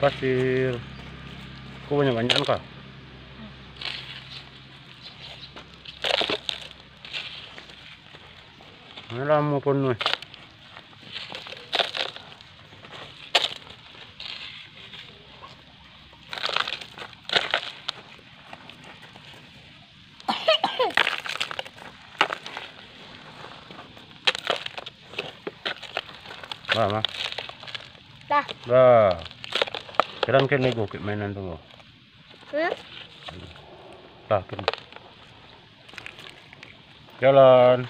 pasti kubunya banyak kok nó là một con rồi Đó mà. Đó. Kailan kayo nego kit mainan to mo? Hmm? Jalan.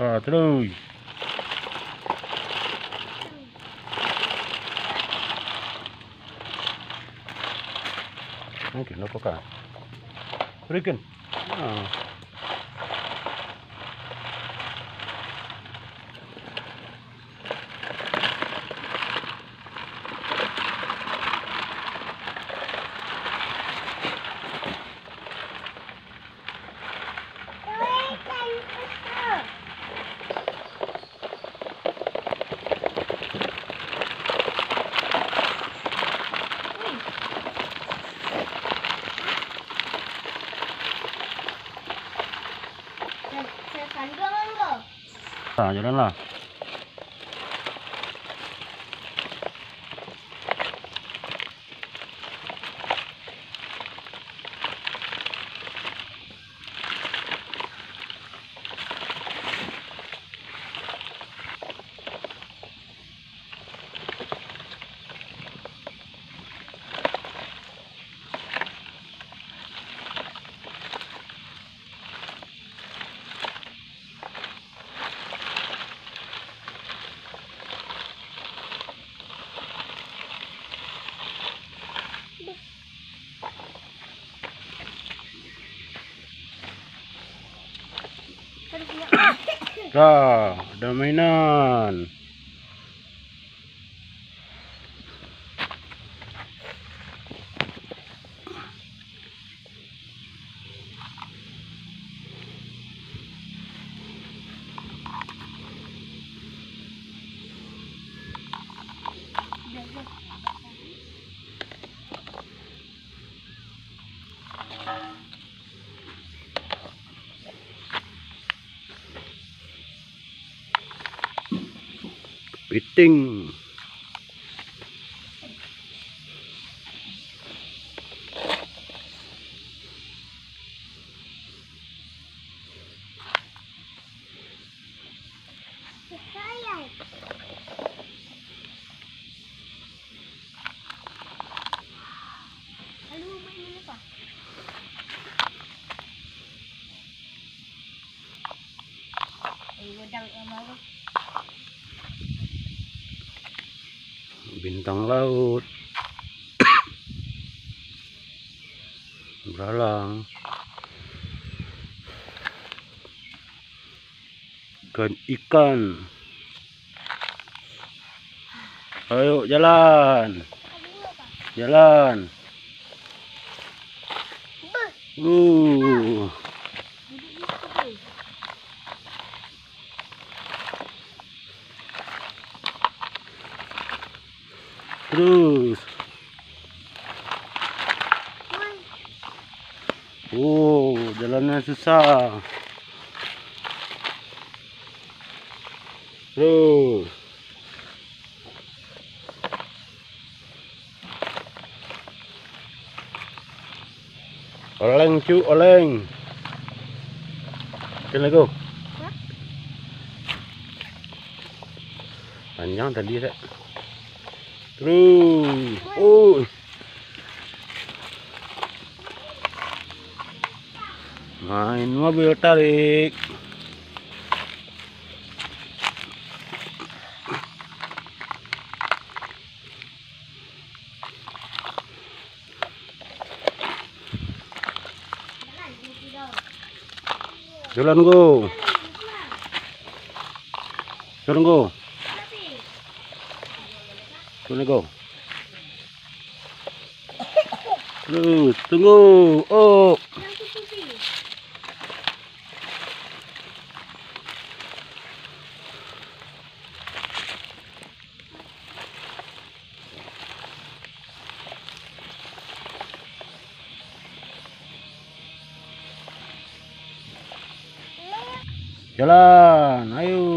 Ah, terus. Mungkin apa kah? Berikan. Ah. Ah, jalan lah. Ka, damainan. Yeah, yeah. waiting Bintang laut. Beralang. Ikan ikan. Ayo jalan. Jalan. Uh. Terus. Oh, jalannya susah. Terus. Oleng cu, oleng. Hah? Panjang tadi tak. Terus. Oh. Main mobil tarik. jalan go. Jalan go. Nego, go. Terus, tunggu. Oh. Jalan, ayo.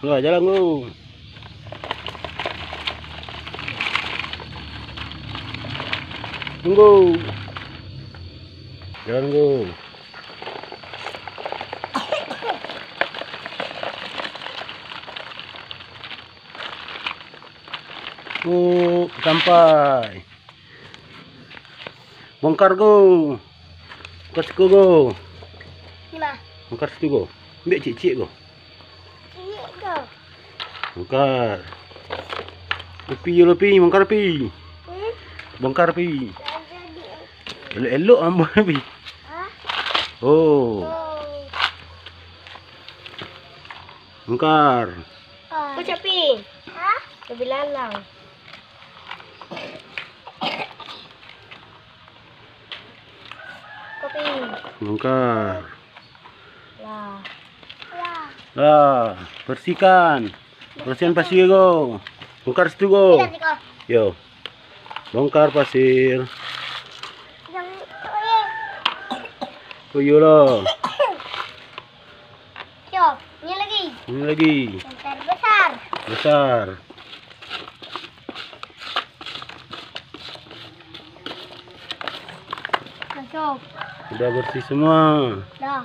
Wah, jalan go. Tunggu. Jalan go. Oh, sampai. Bongkar go. Situ go. Lima. Bongkar situ go. Ambil cik-cik go. Bongkar. Pi yo pi, bongkar pi. Bongkar pi. Elok-elok ambo pi. Oh, Oh. bongkar. Kau capi. Hah? Lebih lalang. Kopi. Bongkar. Lah. Lah. Ah, bersihkan. Bersihkan pasir go. Bongkar situ go. Tidak, Tiko. Yo. Bongkar pasir. Oh, Oh yo ini lagi. Ini lagi. Besar. Masuk. Sudah bersih semua. Dah.